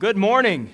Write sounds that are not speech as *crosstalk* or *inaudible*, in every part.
good morning.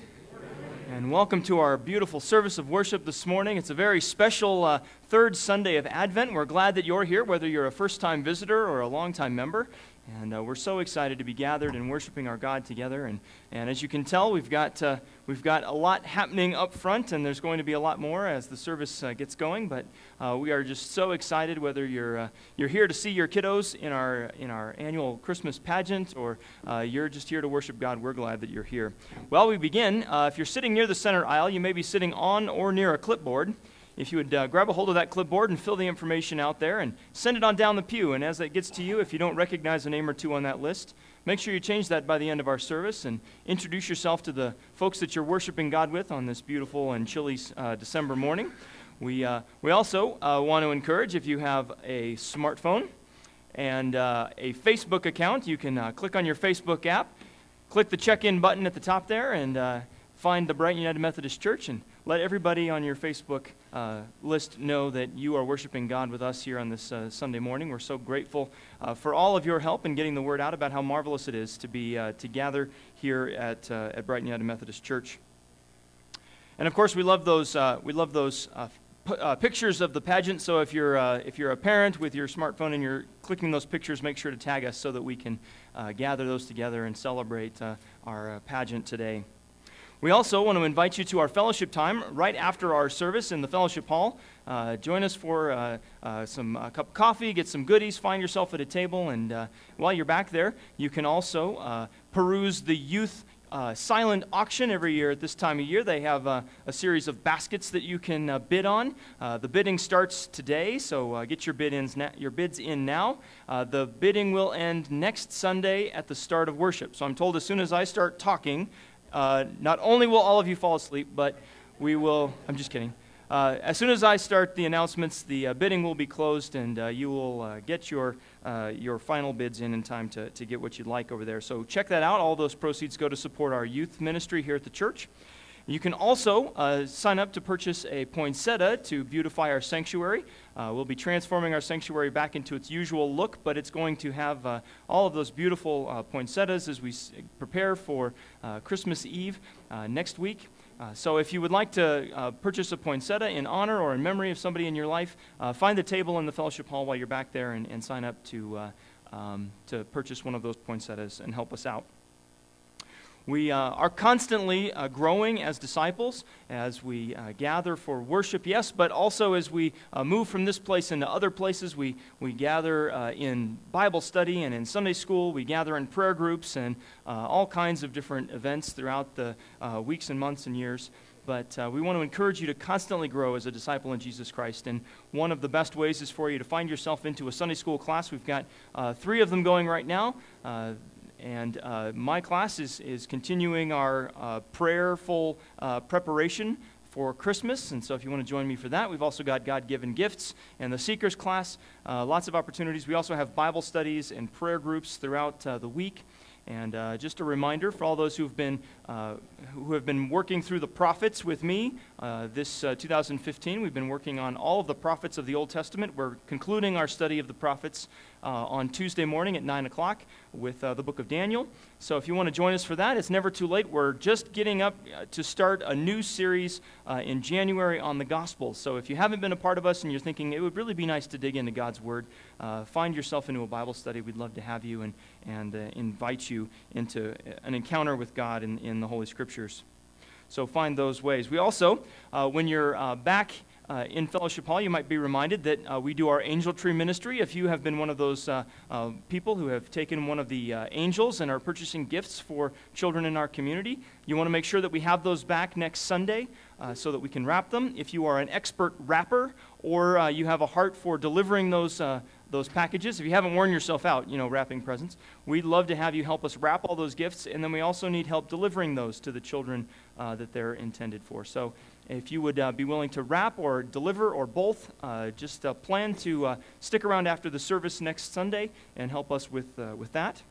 And welcome to our beautiful service of worship this morning. It's a very special uh, third Sunday of Advent. We're glad that you're here, whether you're a first time visitor or a long time member. And uh, we're so excited to be gathered and worshiping our God together. And, and as you can tell, we've got, uh, we've got a lot happening up front, and there's going to be a lot more as the service uh, gets going. But uh, we are just so excited whether you're, uh, you're here to see your kiddos in our, in our annual Christmas pageant or uh, you're just here to worship God. We're glad that you're here. Well, we begin. if you're sitting near the center aisle, you may be sitting on or near a clipboard if you would uh, grab a hold of that clipboard and fill the information out there and send it on down the pew. And as it gets to you, if you don't recognize a name or two on that list, make sure you change that by the end of our service and introduce yourself to the folks that you're worshiping God with on this beautiful and chilly uh, December morning. We, uh, we also uh, want to encourage if you have a smartphone and uh, a Facebook account, you can uh, click on your Facebook app, click the check in button at the top there, and find the Brighton United Methodist Church and let everybody on your Facebook uh, list know that you are worshiping God with us here on this uh, Sunday morning. We're so grateful uh, for all of your help in getting the word out about how marvelous it is to be uh, to gather here at, uh, at Brighton United Methodist Church. And of course, we love those, uh, we love those p- pictures of the pageant. So if you're, if you're a parent with your smartphone and you're clicking those pictures, make sure to tag us so that we can gather those together and celebrate our pageant today. We also want to invite you to our fellowship time right after our service in the fellowship hall. Uh, join us for uh, uh, some cup of coffee, get some goodies, find yourself at a table, and uh, while you're back there, you can also uh, peruse the youth uh, silent auction every year at this time of year. They have uh, a series of baskets that you can uh, bid on. the bidding starts today, so get your, bid ins na- your bids in now. the bidding will end next Sunday at the start of worship. So I'm told as soon as I start talking, uh, not only will all of you fall asleep, but we will, I'm just kidding. Uh, as soon as I start the announcements, the uh, bidding will be closed and uh, you will uh, get your, uh, your final bids in in time to, to get what you'd like over there. So check that out. All those proceeds go to support our youth ministry here at the church. You can also uh, sign up to purchase a poinsettia to beautify our sanctuary. Uh, we'll be transforming our sanctuary back into its usual look, but it's going to have uh, all of those beautiful uh, poinsettias as we s- prepare for uh, Christmas Eve uh, next week. so, if you would like to purchase a poinsettia in honor or in memory of somebody in your life, find the table in the fellowship hall while you're back there and, and sign up to, um, to purchase one of those poinsettias and help us out. We uh, are constantly uh, growing as disciples as we uh, gather for worship, yes, but also as we uh, move from this place into other places. We, we gather uh, in Bible study and in Sunday school. We gather in prayer groups and uh, all kinds of different events throughout the weeks and months and years. But we want to encourage you to constantly grow as a disciple in Jesus Christ. And one of the best ways is for you to find yourself into a Sunday school class. We've got three of them going right now. And uh, my class is, is continuing our uh, prayerful uh, preparation for Christmas. And so if you want to join me for that, we've also got God given gifts and the Seekers class. Uh, lots of opportunities. We also have Bible studies and prayer groups throughout uh, the week. And uh, just a reminder for all those who've been, who have been working through the prophets with me uh, this uh, 2015, we've been working on all of the prophets of the Old Testament. We're concluding our study of the prophets uh, on Tuesday morning at 9 o'clock with uh, the book of Daniel. So if you want to join us for that, it's never too late. We're just getting up to start a new series in January on the gospel. So if you haven't been a part of us and you're thinking it would really be nice to dig into God's word, find yourself into a Bible study. We'd love to have you and, and invite you into an encounter with God in, in the Holy Scriptures. So find those ways. We also, uh, when you're uh, back uh, in Fellowship Hall, you might be reminded that uh, we do our angel tree ministry. If you have been one of those uh, uh, people who have taken one of the uh, angels and are purchasing gifts for children in our community, you want to make sure that we have those back next Sunday uh, so that we can wrap them. If you are an expert wrapper or you have a heart for delivering those those packages. If you haven't worn yourself out, you know, wrapping presents, we'd love to have you help us wrap all those gifts, and then we also need help delivering those to the children uh, that they're intended for. So if you would uh, be willing to wrap or deliver or both, uh, just uh, plan to uh, stick around after the service next Sunday and help us with, uh, with that.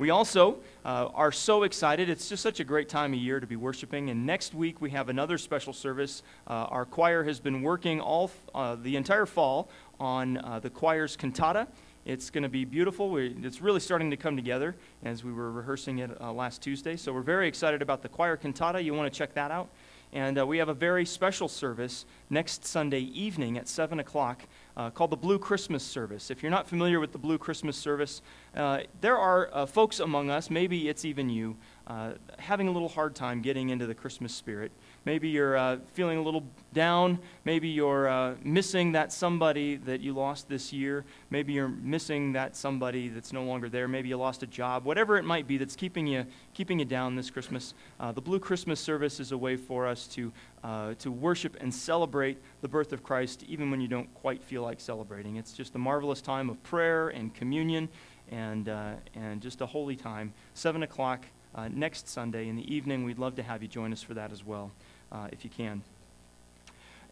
We also uh, are so excited. It's just such a great time of year to be worshiping. And next week we have another special service. Uh, our choir has been working all uh, the entire fall on the choir's cantata. It's going to be beautiful. We, it's really starting to come together as we were rehearsing it uh, last Tuesday. So we're very excited about the choir cantata. You want to check that out. And uh, we have a very special service next Sunday evening at 7 o'clock uh, called the Blue Christmas Service. If you're not familiar with the Blue Christmas Service, uh, there are uh, folks among us, maybe it's even you, uh, having a little hard time getting into the Christmas spirit. Maybe you're uh, feeling a little down. Maybe you're uh, missing that somebody that you lost this year. Maybe you're missing that somebody that's no longer there. Maybe you lost a job. Whatever it might be that's keeping you, keeping you down this Christmas, uh, the Blue Christmas service is a way for us to, uh, to worship and celebrate the birth of Christ even when you don't quite feel like celebrating. It's just a marvelous time of prayer and communion and, uh, and just a holy time. 7 o'clock uh, next Sunday in the evening. We'd love to have you join us for that as well, uh, if you can.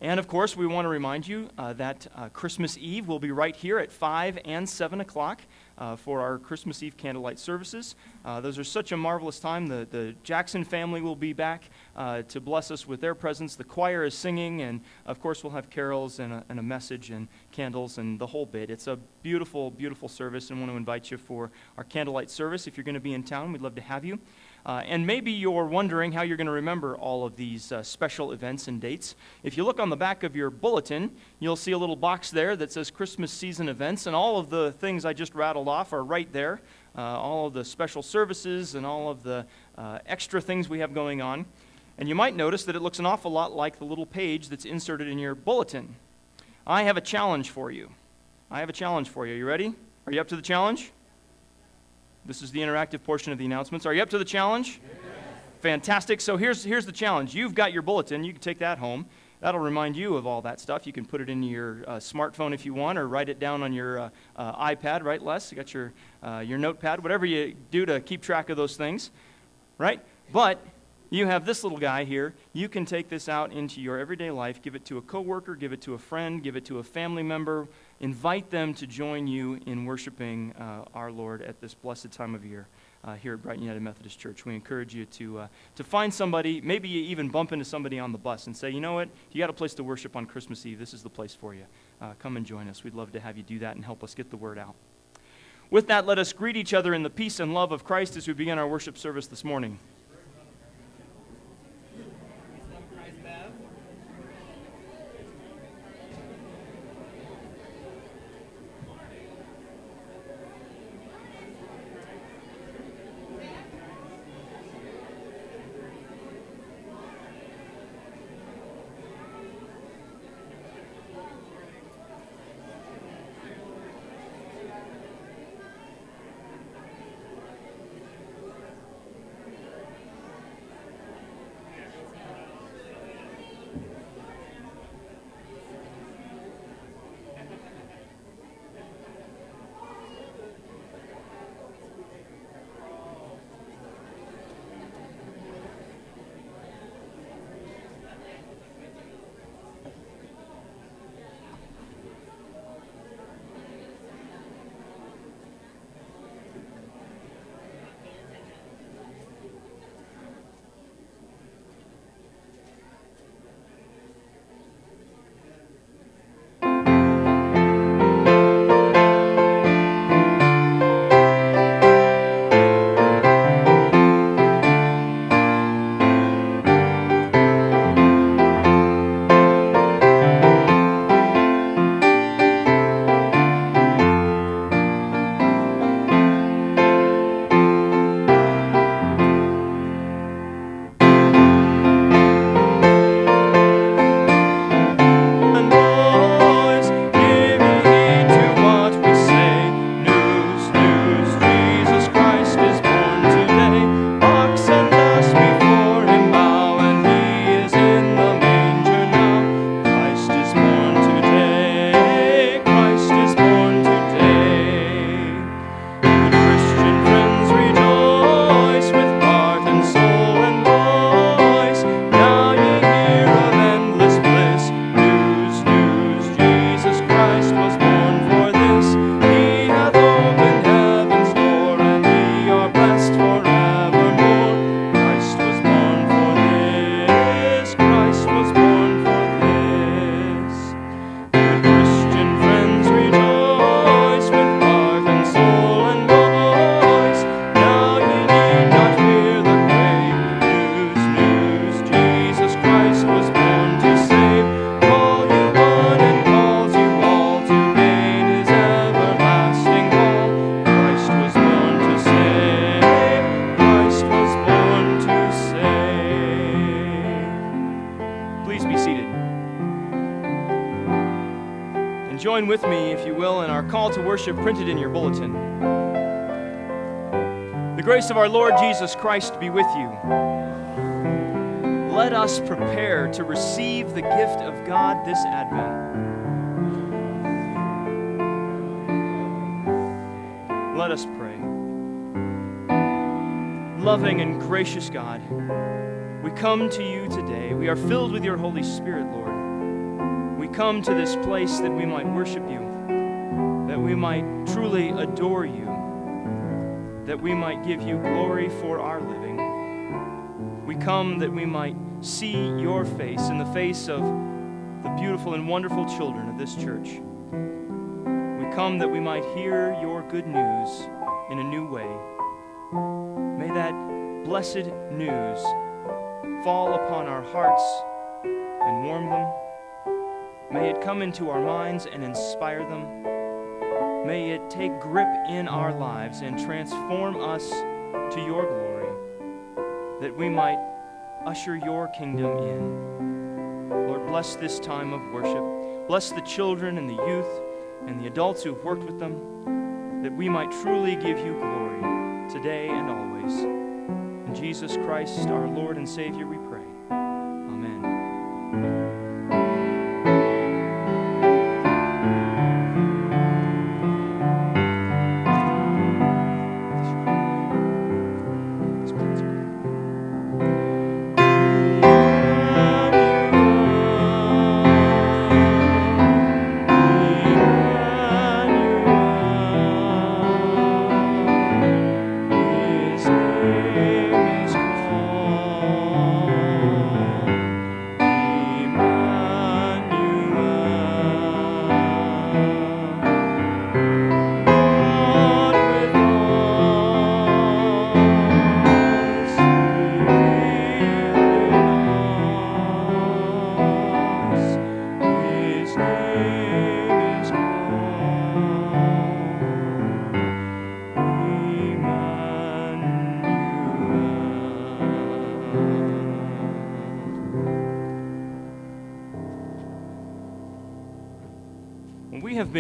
And of course, we want to remind you uh, that uh, Christmas Eve will be right here at 5 and 7 o'clock uh, for our Christmas Eve candlelight services. Uh, those are such a marvelous time. The, the Jackson family will be back uh, to bless us with their presence. The choir is singing, and of course, we'll have carols and a, and a message and candles and the whole bit. It's a beautiful, beautiful service, and want to invite you for our candlelight service. If you're going to be in town, we'd love to have you. Uh, and maybe you're wondering how you're going to remember all of these uh, special events and dates. If you look on the back of your bulletin, you'll see a little box there that says Christmas season events, and all of the things I just rattled off are right there. Uh, all of the special services and all of the uh, extra things we have going on. And you might notice that it looks an awful lot like the little page that's inserted in your bulletin. I have a challenge for you. I have a challenge for you. Are you ready? Are you up to the challenge? This is the interactive portion of the announcements. Are you up to the challenge? Yes. Fantastic. So here's, here's the challenge. You've got your bulletin. You can take that home. That'll remind you of all that stuff. You can put it in your uh, smartphone if you want, or write it down on your uh, uh, iPad, right, Les? You got your, uh, your notepad, whatever you do to keep track of those things, right? But you have this little guy here. You can take this out into your everyday life, give it to a coworker, give it to a friend, give it to a family member, invite them to join you in worshiping uh, our Lord at this blessed time of year uh, here at Brighton United Methodist Church. We encourage you to, uh, to find somebody, maybe you even bump into somebody on the bus and say, you know what, you got a place to worship on Christmas Eve. This is the place for you. Uh, come and join us. We'd love to have you do that and help us get the word out. With that, let us greet each other in the peace and love of Christ as we begin our worship service this morning. Printed in your bulletin. The grace of our Lord Jesus Christ be with you. Let us prepare to receive the gift of God this Advent. Let us pray. Loving and gracious God, we come to you today. We are filled with your Holy Spirit, Lord. We come to this place that we might worship we might truly adore you, that we might give you glory for our living. We come that we might see your face in the face of the beautiful and wonderful children of this church. We come that we might hear your good news in a new way. May that blessed news fall upon our hearts and warm them. May it come into our minds and inspire them. May it take grip in our lives and transform us to your glory, that we might usher your kingdom in. Lord, bless this time of worship. Bless the children and the youth and the adults who have worked with them, that we might truly give you glory today and always. In Jesus Christ, our Lord and Savior, we pray.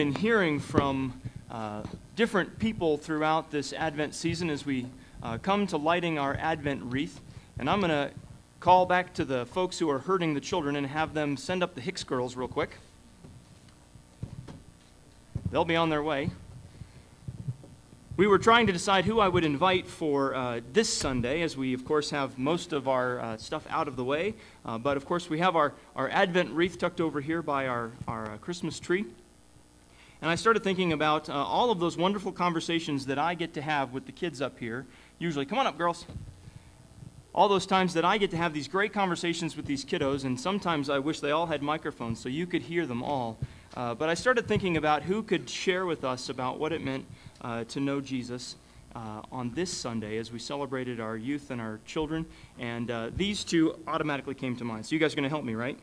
Been hearing from uh, different people throughout this Advent season as we uh, come to lighting our Advent wreath. And I'm going to call back to the folks who are herding the children and have them send up the Hicks girls real quick. They'll be on their way. We were trying to decide who I would invite for uh, this Sunday, as we, of course, have most of our uh, stuff out of the way. Uh, but, of course, we have our, our Advent wreath tucked over here by our, our uh, Christmas tree. And I started thinking about uh, all of those wonderful conversations that I get to have with the kids up here. Usually, come on up, girls. All those times that I get to have these great conversations with these kiddos, and sometimes I wish they all had microphones so you could hear them all. Uh, but I started thinking about who could share with us about what it meant uh, to know Jesus uh, on this Sunday as we celebrated our youth and our children. And uh, these two automatically came to mind. So you guys are going to help me, right?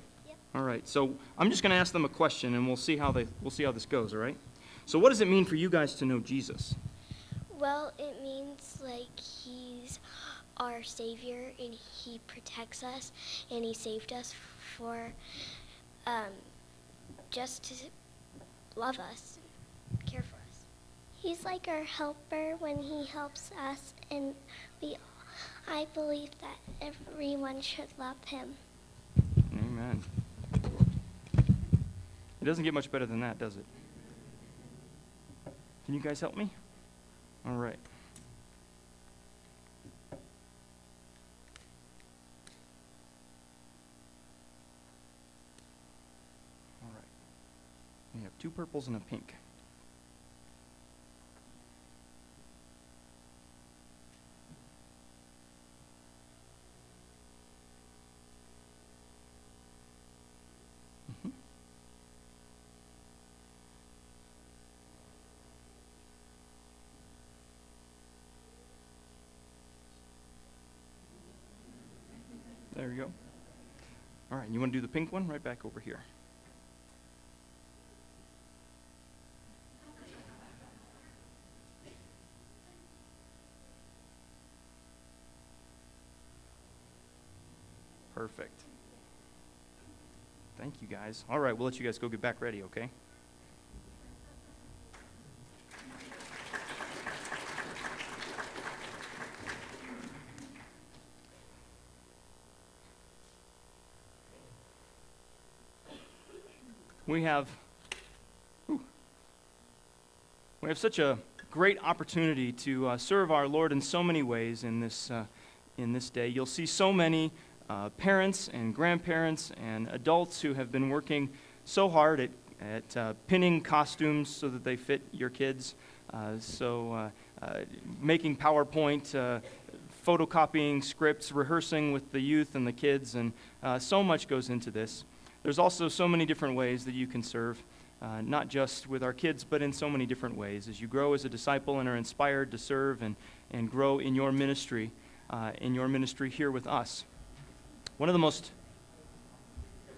All right. So I'm just going to ask them a question, and we'll see how they we'll see how this goes. All right. So what does it mean for you guys to know Jesus? Well, it means like he's our savior and he protects us and he saved us for um, just to love us, and care for us. He's like our helper when he helps us, and we. I believe that everyone should love him. Amen. It doesn't get much better than that, does it? Can you guys help me? All right. All right. We have two purples and a pink. There you go. All right, you want to do the pink one? Right back over here. Perfect. Thank you, guys. All right, we'll let you guys go get back ready, okay? We have we have such a great opportunity to uh, serve our Lord in so many ways in this uh, in this day. You'll see so many uh, parents and grandparents and adults who have been working so hard at at uh, pinning costumes so that they fit your kids. Uh, so uh, making PowerPoint. Photocopying scripts, rehearsing with the youth and the kids, and so much goes into this. There's also so many different ways that you can serve, uh, not just with our kids, but in so many different ways. As you grow as a disciple and are inspired to serve and, and grow in your ministry, uh, in your ministry here with us. One of the most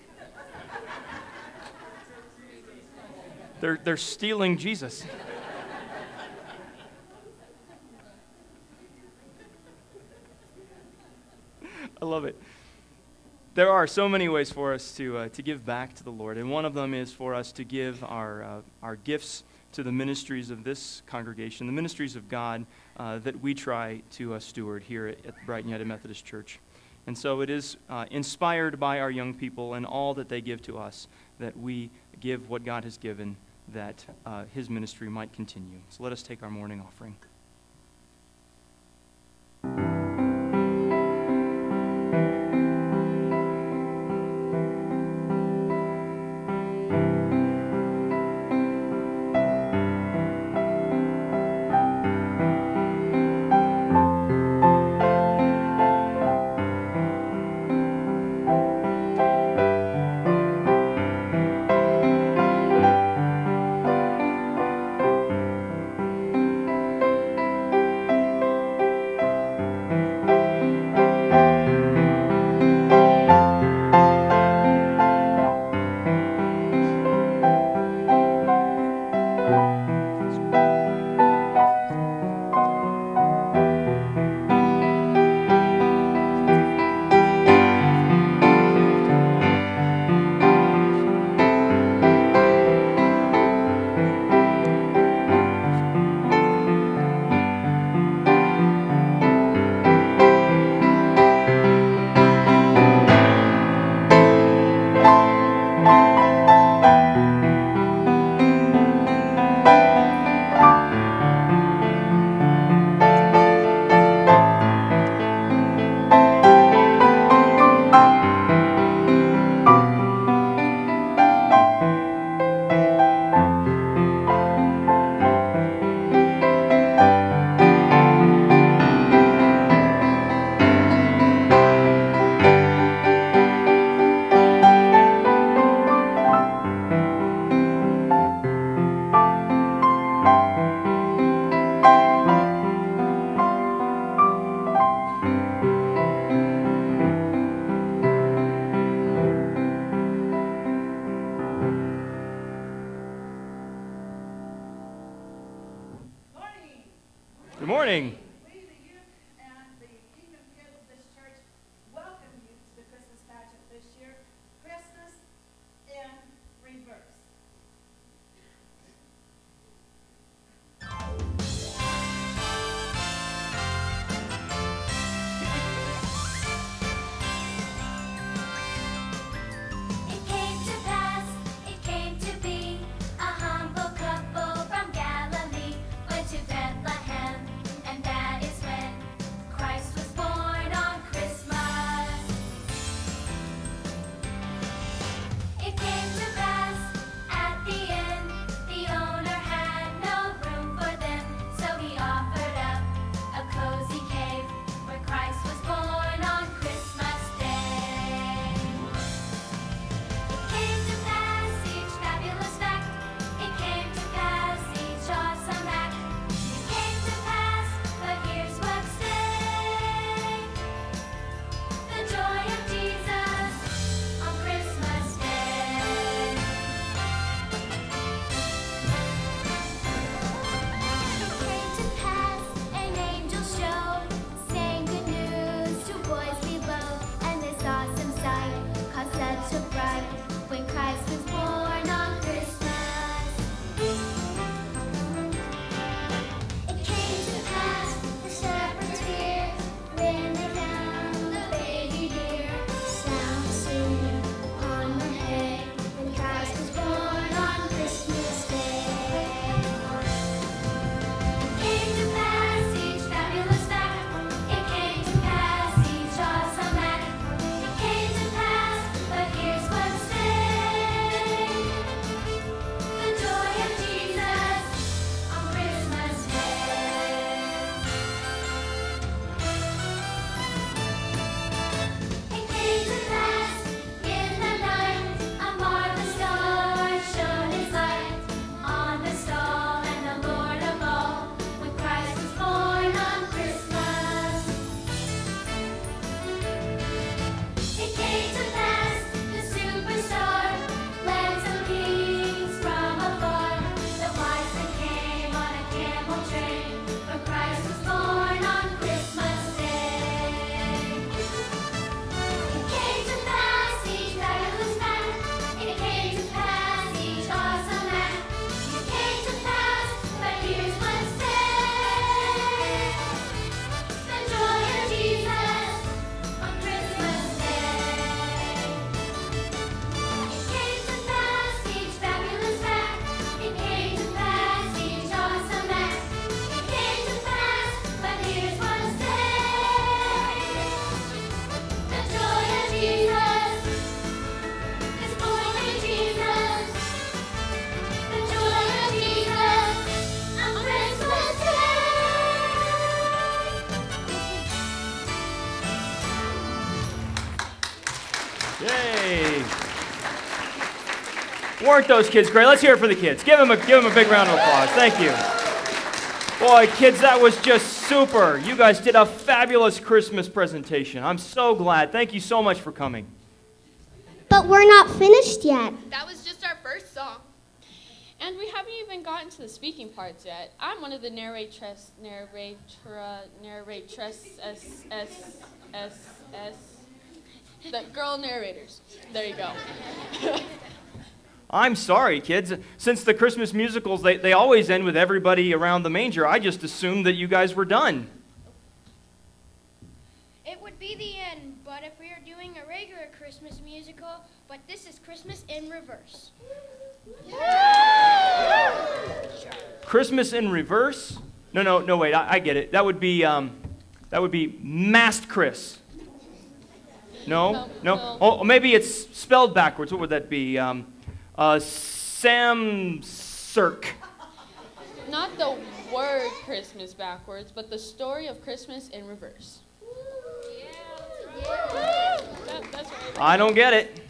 *laughs* they're, they're stealing Jesus. *laughs* I love it there are so many ways for us to, uh, to give back to the Lord, and one of them is for us to give our, uh, our gifts to the ministries of this congregation, the ministries of God uh, that we try to uh, steward here at, at Brighton United Methodist Church. And so it is uh, inspired by our young people and all that they give to us that we give what God has given that uh, His ministry might continue. So let us take our morning offering. Weren't those kids great? Let's hear it for the kids. Give them a, give them a big round of applause. Thank you. Boy, kids, that was just super. You guys did a fabulous Christmas presentation. I'm so glad. Thank you so much for coming. But we're not finished yet. That was just our first song. And we haven't even gotten to the speaking parts yet. I'm one of the narratress, narrator, narratress, S, S, S, S, the girl narrators. There you go. I'm sorry, kids. Since the Christmas musicals, they, they always end with everybody around the manger, I just assumed that you guys were done. It would be the end, but if we are doing a regular Christmas musical, but this is Christmas in reverse. Christmas in reverse? No, no, no, wait, I, I get it. That would be, um, that would be Masked Chris. No? No, No? no. Oh, maybe it's spelled backwards. What would that be? Um, uh, Sam Cirque. Not the word Christmas backwards, but the story of Christmas in reverse. That, that's right. I don't get it.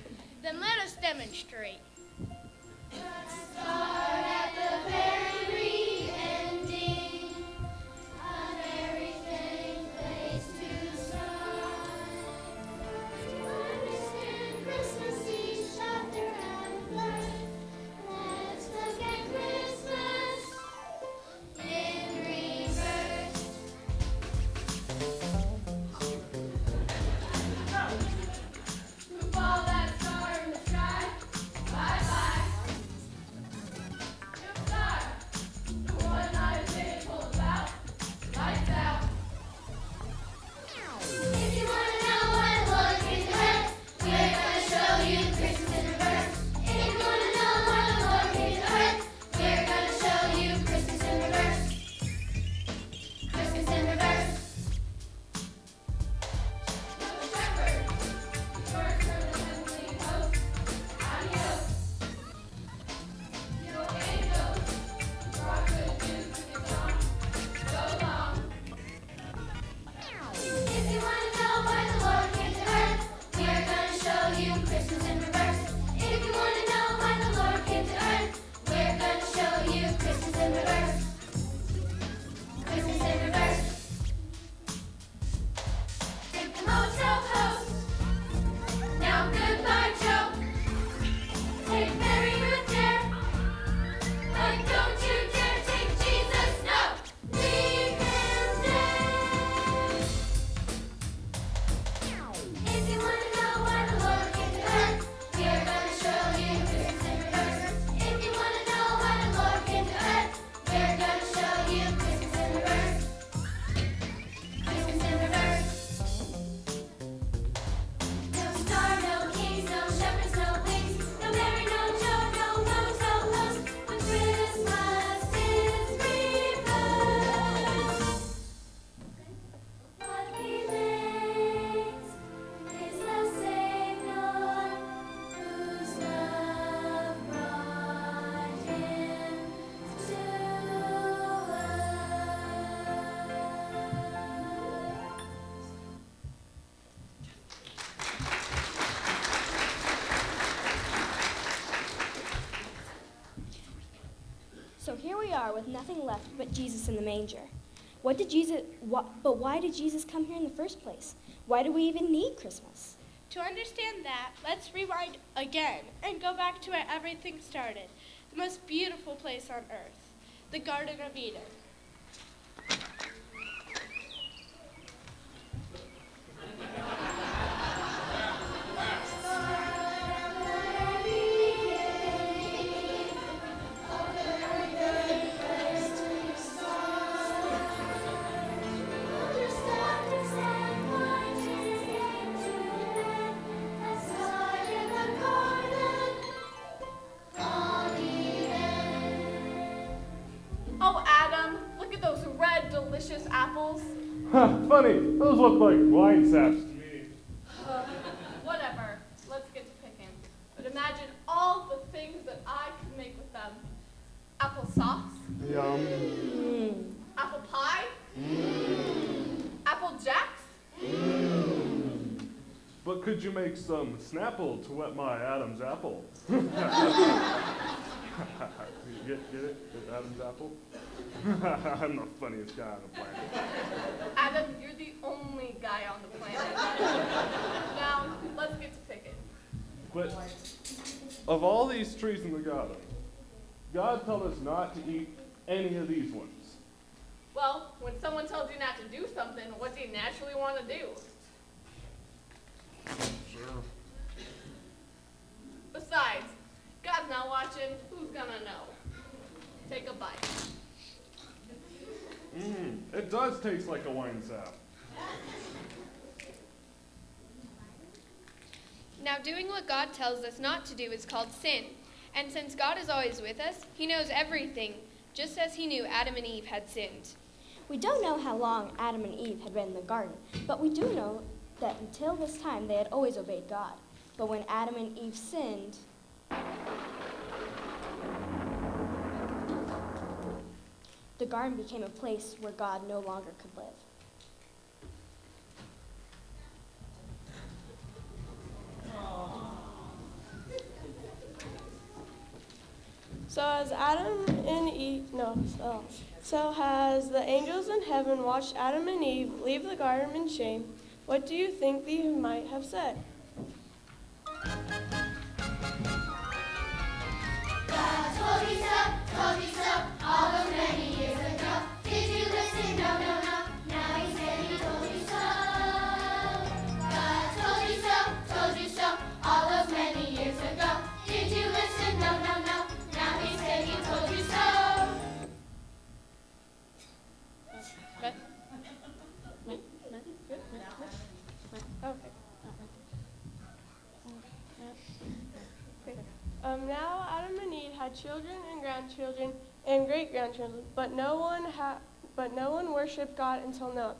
We are with nothing left but Jesus in the manger. What did Jesus wh- but why did Jesus come here in the first place? Why do we even need Christmas? To understand that, let's rewind again and go back to where everything started the most beautiful place on earth, the Garden of Eden. Look like Winesaps to me. Uh, *laughs* whatever. Let's get to picking. But imagine all the things that I could make with them. Apple sauce, Yum. apple pie, apple jacks, but could you make some Snapple to wet my Adam's apple? *laughs* *laughs* you get, get it? Adam's apple? I'm the funniest guy on the planet. Adam, you're the only guy on the planet. *laughs* now, let's get to picking. But of all these trees in the garden, God told us not to eat any of these ones. Well, when someone tells you not to do something, what do you naturally want to do? Sure. Besides, God's not watching. Who's gonna know? Take a bite. Mmm, it does taste like a Winesap. Now, doing what God tells us not to do is called sin. And since God is always with us, He knows everything, just as He knew Adam and Eve had sinned. We don't know how long Adam and Eve had been in the garden, but we do know that until this time they had always obeyed God. But when Adam and Eve sinned, the garden became a place where God no longer could live. So has Adam and Eve, no, so, so has the angels in heaven watched Adam and Eve leave the garden in shame. What do you think they might have said? Told you so, told you so, all those many years ago. Did you listen? No, no, no. All those many years ago. Did you listen? No, no, no. Now. Um, now Adam and Eve had children and grandchildren and great grandchildren, but no one ha- but no one worshipped God until Noah.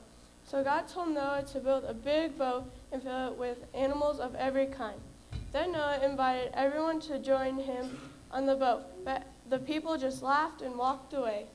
So God told Noah to build a big boat and fill it with animals of every kind. Then Noah invited everyone to join him on the boat, but the people just laughed and walked away.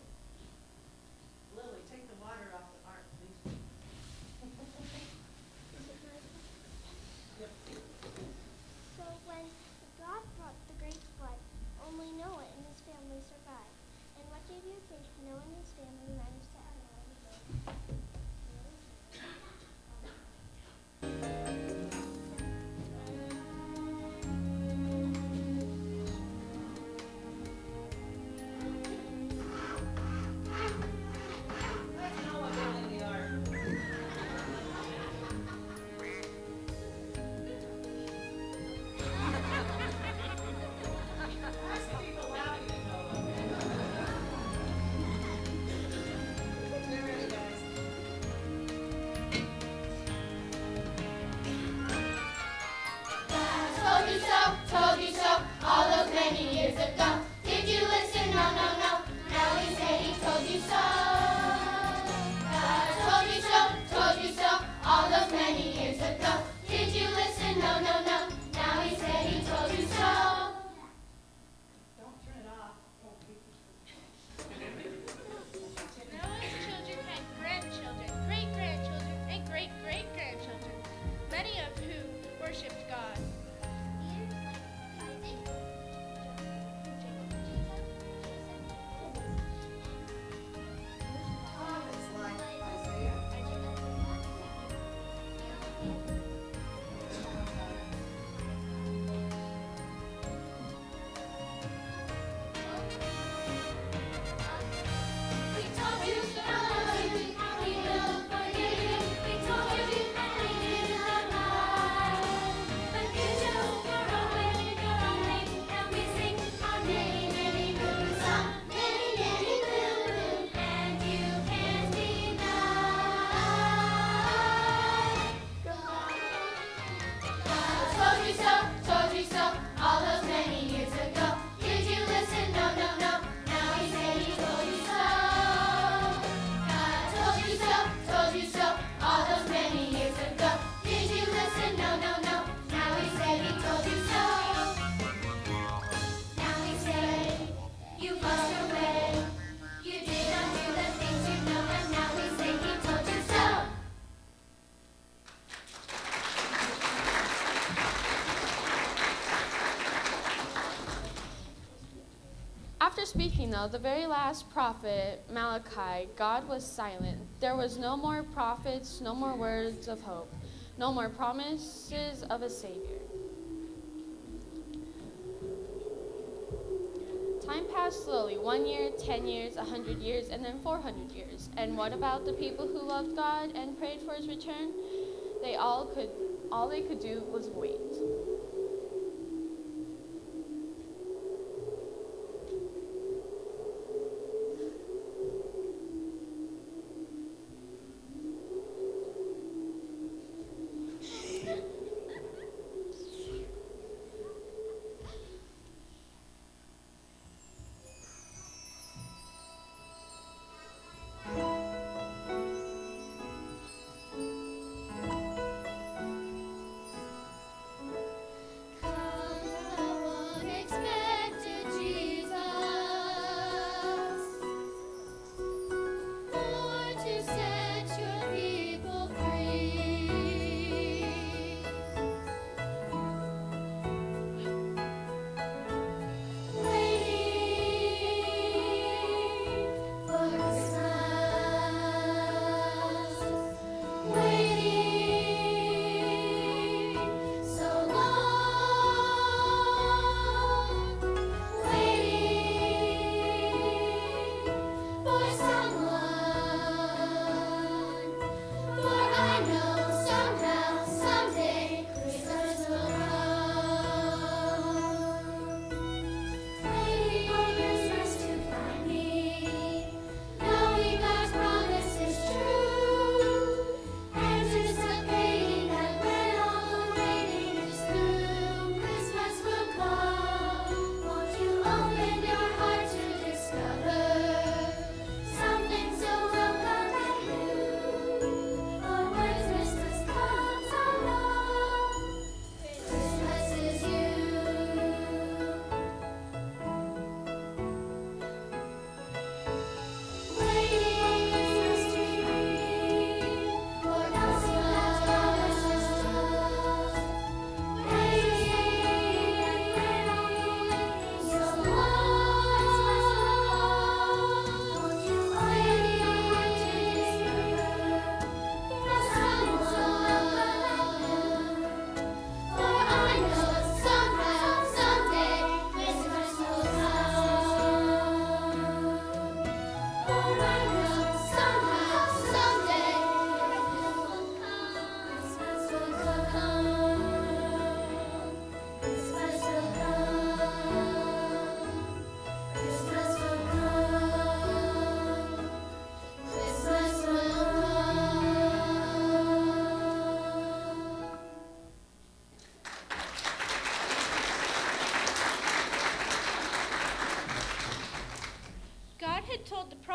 Know, the very last prophet, Malachi, God was silent. There was no more prophets, no more words of hope, no more promises of a Savior. Time passed slowly one year, ten years, a hundred years, and then 400 years. And what about the people who loved God and prayed for his return? They all could, all they could do was wait.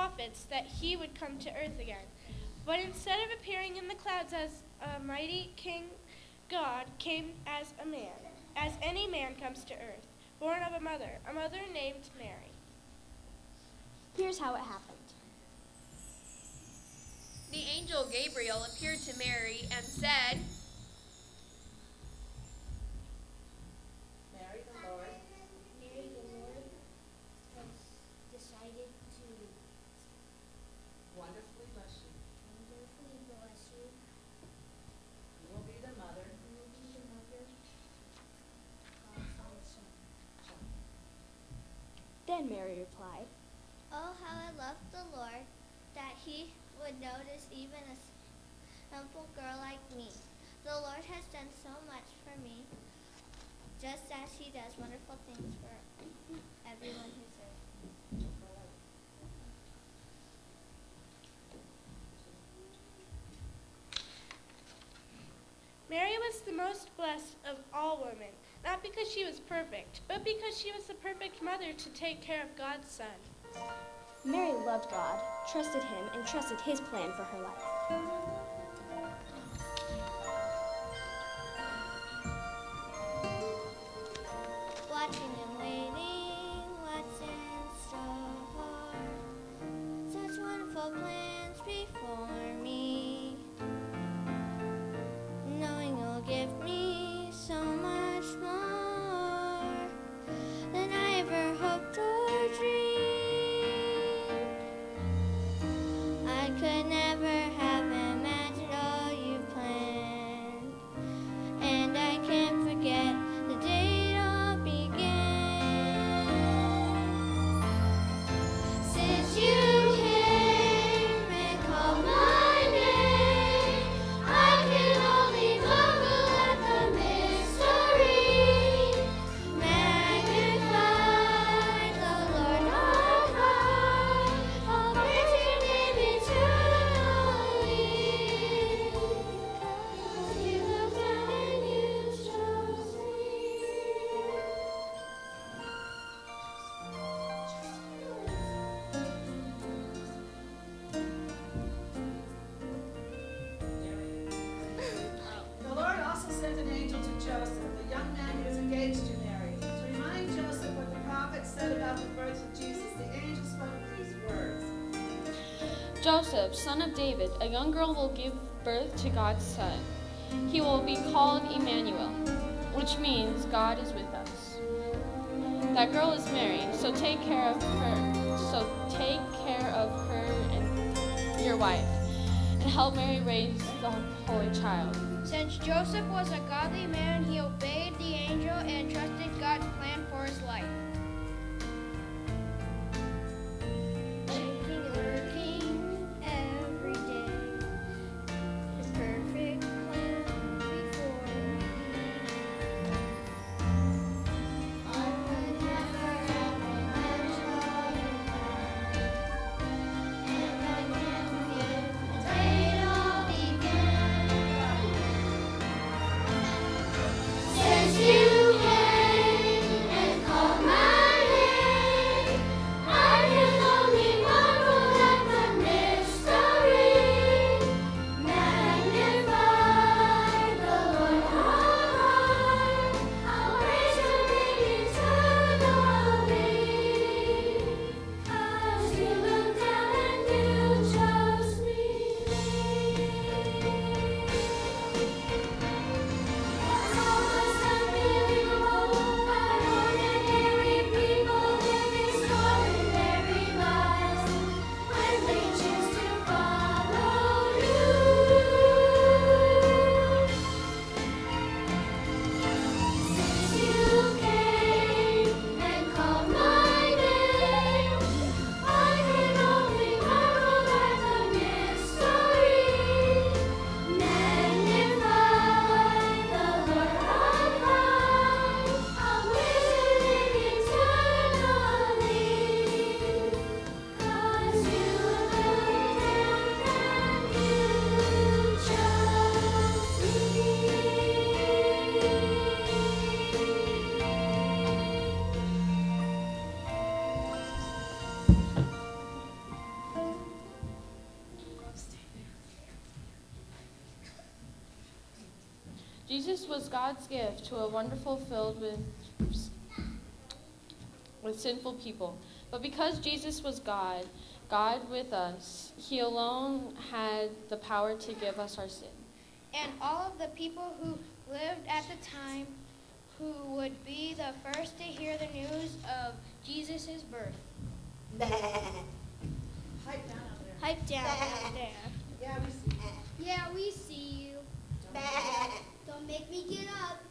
Prophets that he would come to earth again. But instead of appearing in the clouds as a mighty king, God came as a man, as any man comes to earth, born of a mother, a mother named Mary. Here's how it happened. The angel Gabriel appeared to Mary and said, Mary, the Lord, Mary, the Lord has decided to wonderfully bless you. wonderfully bless you. You will be the mother You will be the mother of God's Son. Then Mary replied, Oh, how I love the Lord, that He would notice even a simple girl like me. The Lord has done so much for me, just as He does wonderful things for everyone who serves. Mary was the most blessed of all women, not because she was perfect, but because she was the perfect mother to take care of God's Son. Mary loved God, trusted Him, and trusted His plan for her life. Joseph, son of David, a young girl will give birth to God's son. He will be called Emmanuel, which means God is with us. That girl is Mary, so take care of her. So take care of her and your wife, and help Mary raise the holy child. Since Joseph was a godly man, he obeyed the angel and trusted Jesus was God's gift to a wonderful filled with with sinful people. But because Jesus was God, God with us, he alone had the power to give us our sin. And all of the people who lived at the time who would be the first to hear the news of Jesus' birth. *laughs* Pipe down out there. Pipe down out there. Yeah, we see. Yeah, we see you. *laughs* Don't make me get up.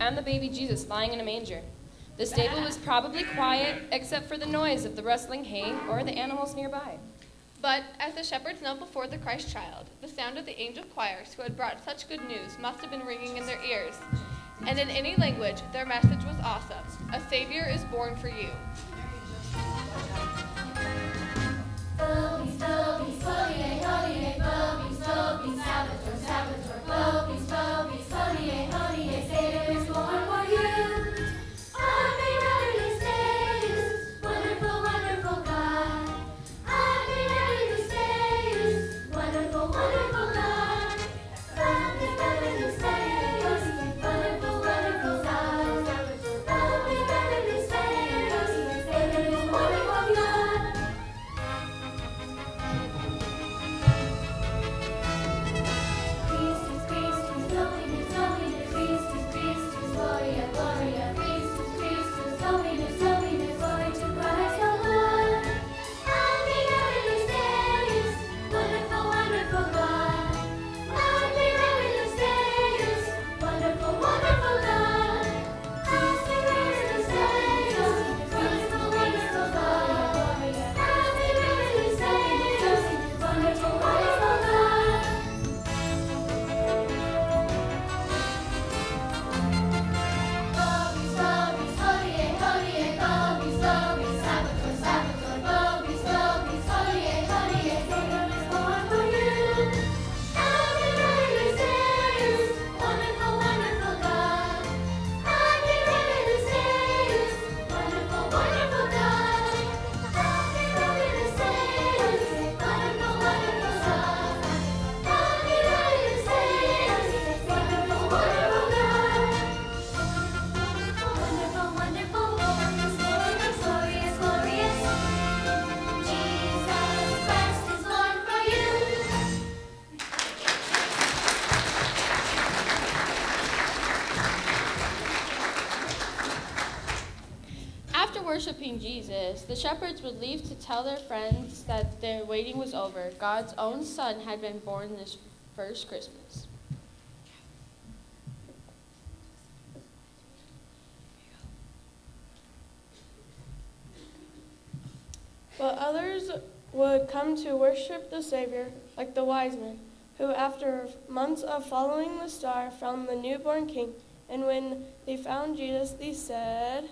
And the baby Jesus lying in a manger. The stable was probably quiet, except for the noise of the rustling hay or the animals nearby. But as the shepherds knelt before the Christ child, the sound of the angel choirs who had brought such good news must have been ringing in their ears. And in any language, their message was awesome. A Savior is born for you. Jesus, the shepherds would leave to tell their friends that their waiting was over. God's own son had been born this first Christmas. But others would come to worship the Savior, like the wise men, who, after months of following the star, found the newborn King. And when they found Jesus, they said,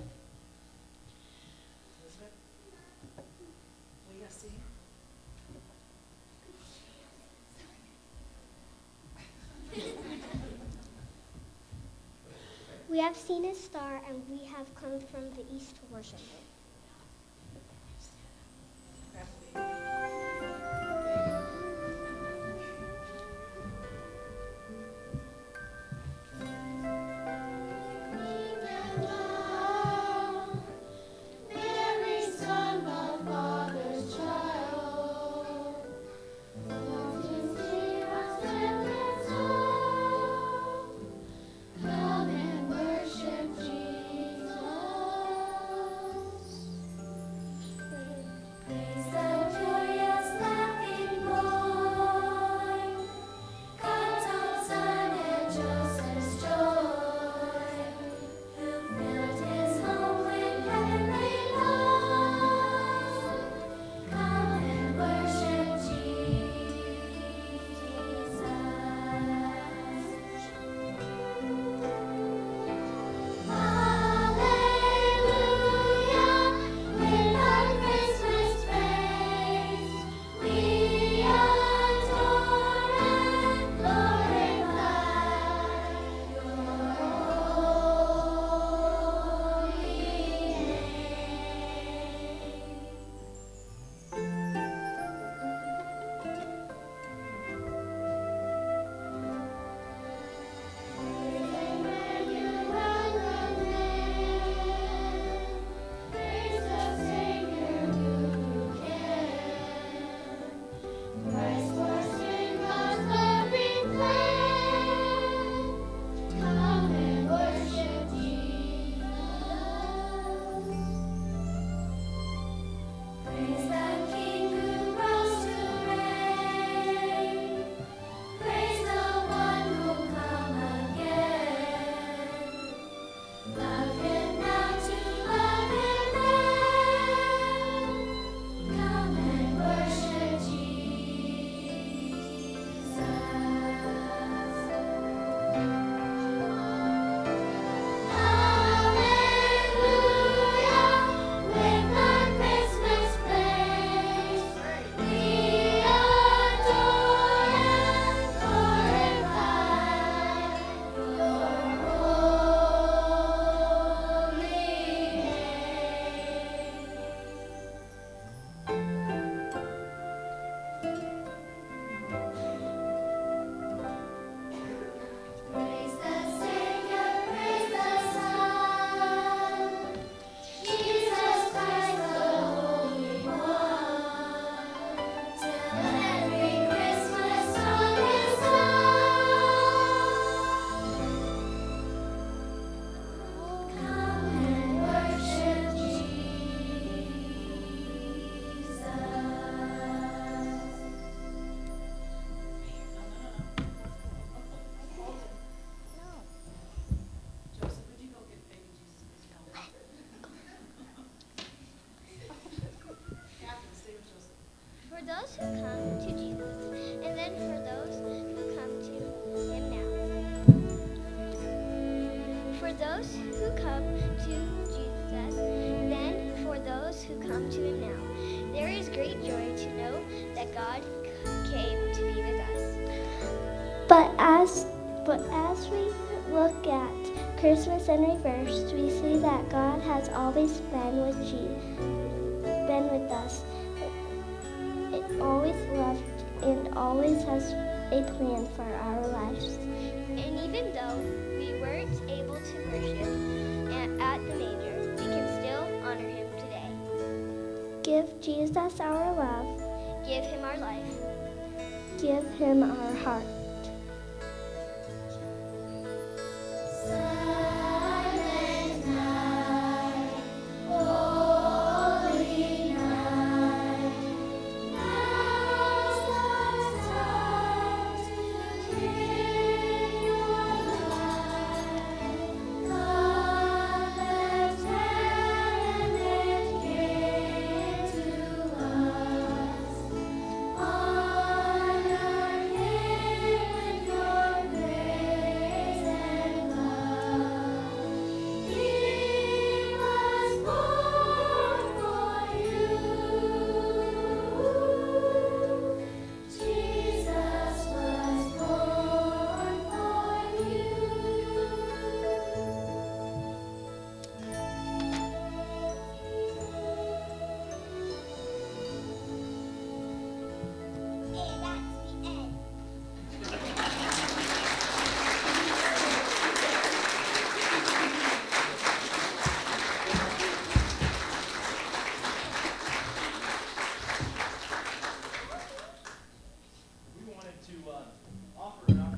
We have seen a star and we have come from the east to worship. Those who come to Jesus, and then for those who come to him now. For those who come to Jesus, then for those who come to him now. There is great joy to know that God came to be with us. But as but as we look at Christmas in reverse, we see that God has always been with Jesus, been with us. Always loved and always has a plan for our lives. And even though we weren't able to worship at, at the manger, we can still honor him today. Give Jesus our love. Give him our life. Give him our heart.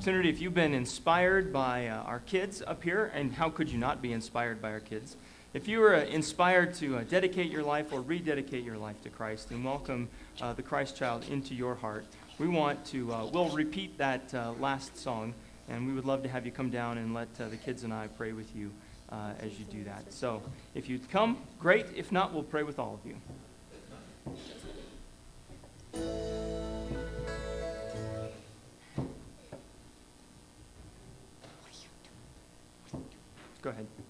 Opportunity if you've been inspired by uh, our kids up here, and how could you not be inspired by our kids? If you were uh, inspired to uh, dedicate your life or rededicate your life to Christ and welcome uh, the Christ child into your heart, we want to, uh, we'll repeat that uh, last song, and we would love to have you come down and let the kids and I pray with you as you do that. So if you'd come, great. If not, we'll pray with all of you. Go ahead.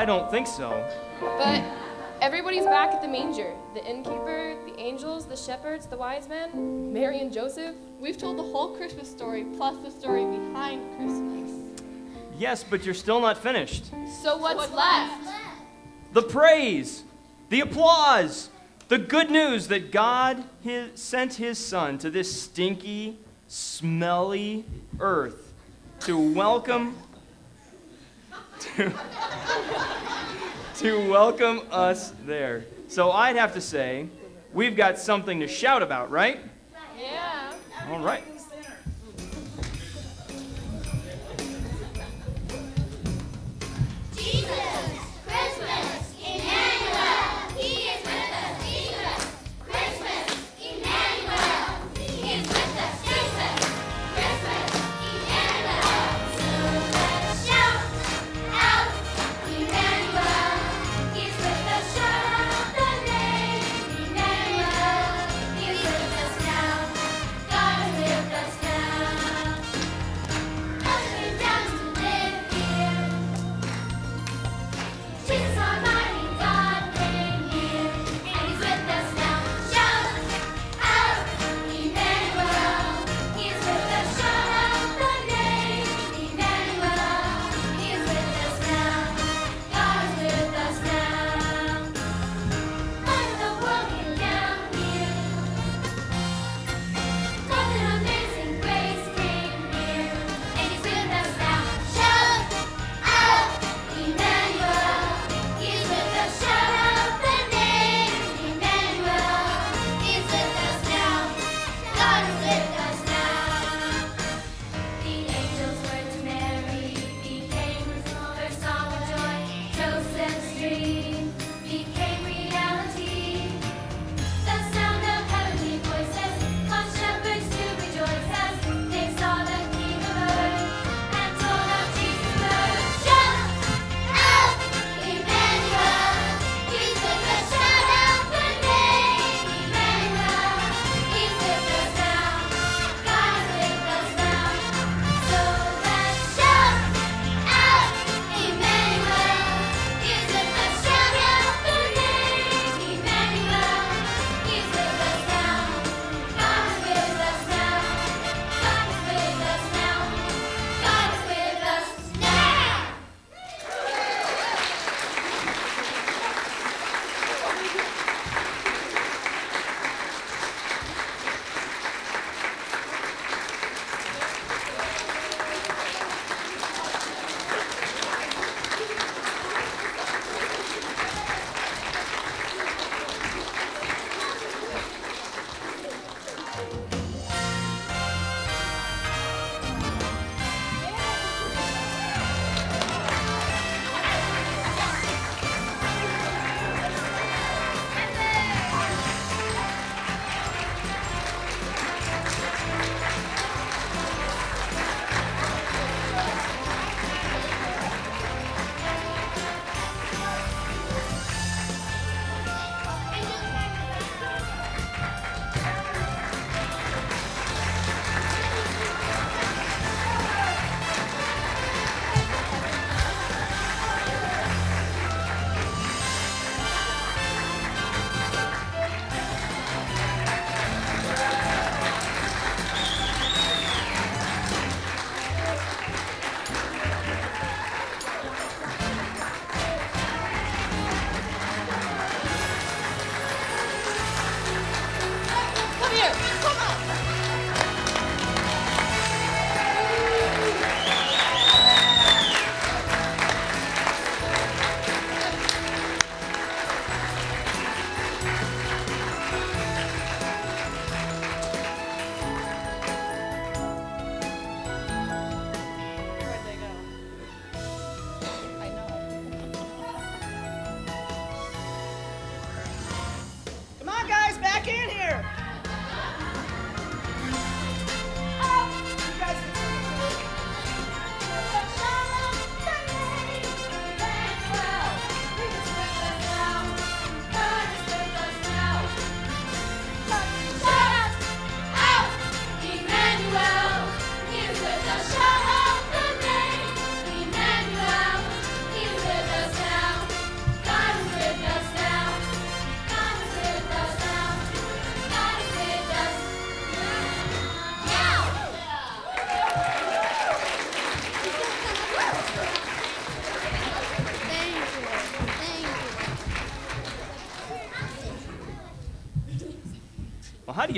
I don't think so. But everybody's back at the manger. The innkeeper, the angels, the shepherds, the wise men, Mary and Joseph. We've told the whole Christmas story plus the story behind Christmas. Yes, but you're still not finished. So what's, left? the praise, the applause, the good news that God his, sent his son to this stinky, smelly earth to welcome to, to welcome us there. So I'd have to say, we've got something to shout about, right? Yeah. All right.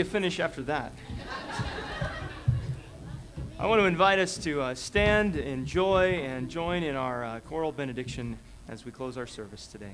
You finish after that? I want to invite us to uh, stand, enjoy, and join in our uh, choral benediction as we close our service today.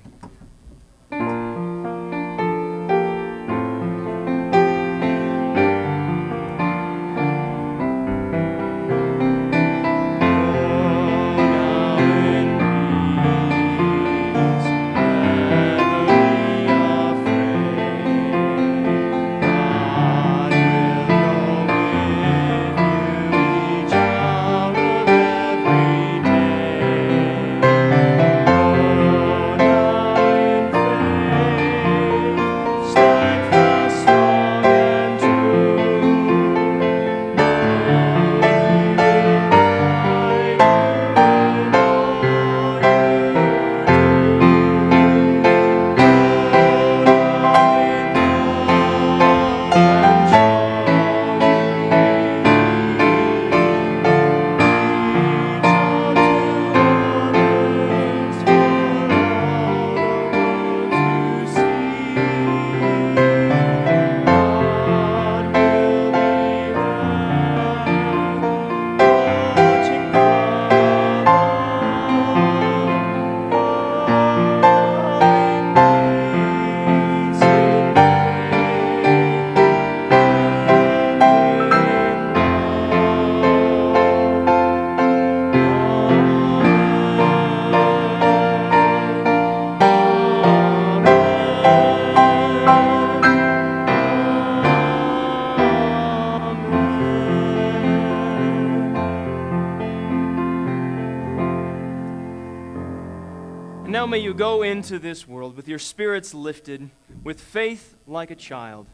Into this world with your spirits lifted, with faith like a child,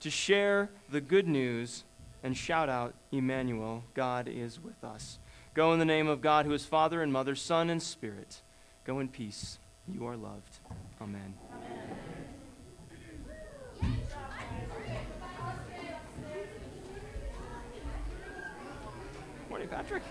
to share the good news and shout out, Emmanuel, God is with us. Go in the name of God, who is Father and Mother, Son and Spirit. Go in peace. You are loved. Amen. Morning, Patrick.